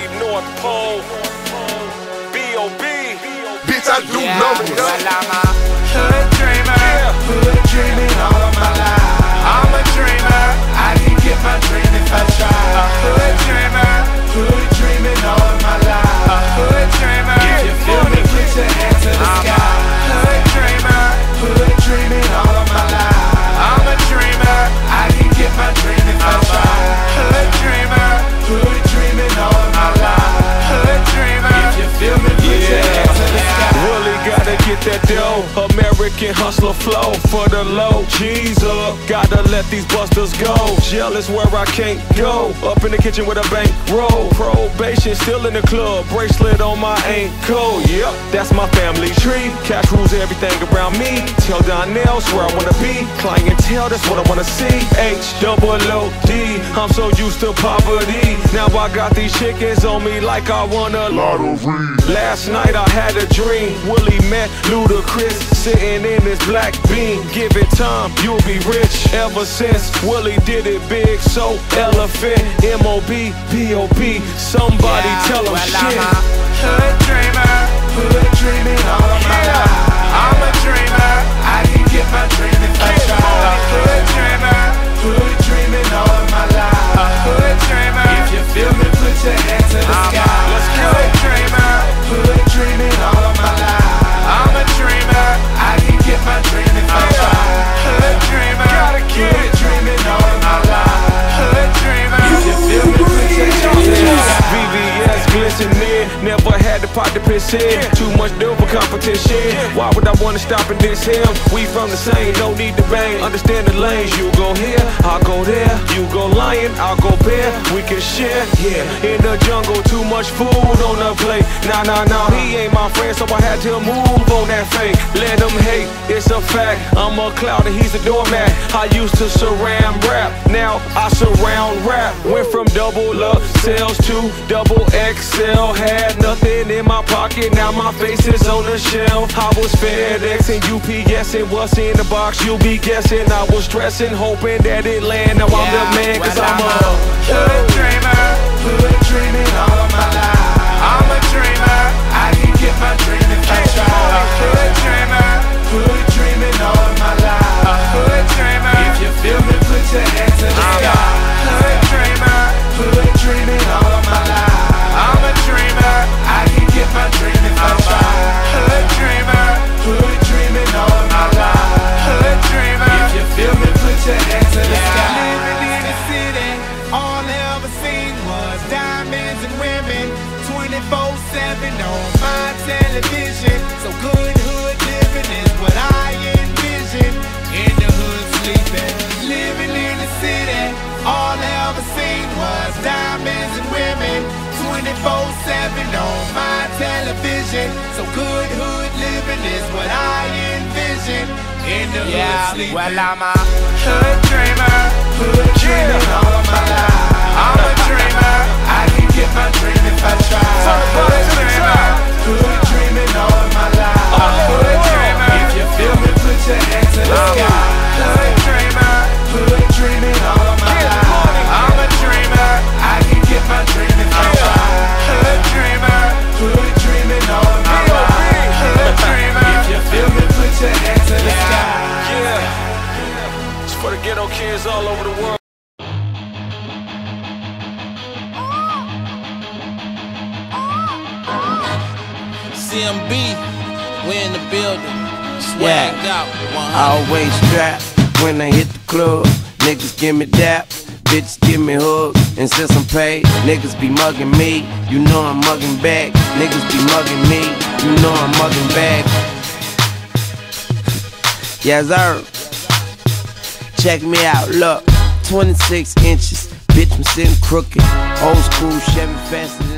North Pole. B.O.B. Bitch, I do Yeah, numbers. well, I'm a hood dreamer. Yeah. Hood dreaming that dough. American hustler flow for the low. G's up, gotta let these busters go. Jealous where I can't go. Up in the kitchen with a bank roll. Probation still in the club. Bracelet on my ankle. Yep, that's my family tree. Cash rules everything around me. Tell Donnell where I wanna be. Clientele, that's what I wanna see. H double O D. I'm so used to poverty. Now I got these chickens on me like I wanna Lotto Reed. Last night I had a dream. Willie met Ludacris sitting in his black beam. Give it time, you'll be rich. Ever since Willie did it big, so elephant, M O B P O P. Somebody Yeah, tell him well, shit. I'm a hood dreamer, hood dreaming all of my life. Piss in. Too much dough for competition. Why would I wanna stop and diss him? We from the same, no need to bang. Understand the lanes, you go here, I'll go there. You go lion, I'll go bear. We can share, yeah. In the jungle, too much food on the plate. Nah, nah, nah, he ain't my friend, so I had to move on that fake. Let him hate, it's a fact. I'm a cloud and he's a doormat. I used to surround rap, now I surround rap. Went from double up sales to double XL. Had nothing in my pocket, now my face is on the shelf. I was FedEx and UPS and what's in the box, you'll be guessing. I was stressing, hoping that it land. Now I'm the man, cause I'm a 24-7 on my television. So good hood living is what I envision. In the hood sleeping, living in the city. All I ever seen was diamonds and women. 24-7 on my television. So good hood living is what I envision. In the Yeah, hood sleeping. well, I'm a Hood dreamer, hood dreaming ghetto kids all over the world. CMB. We in the building. Swagged out. 100. Always strapped when I hit the club. Niggas give me dap, bitches give me hugs. And since I'm paid, niggas be mugging me. You know I'm mugging back. Niggas be mugging me. You know I'm mugging back. Yes, sir. Check me out. Look, 26 inches. Bitch, I'm sitting crooked. Old school Chevy faster.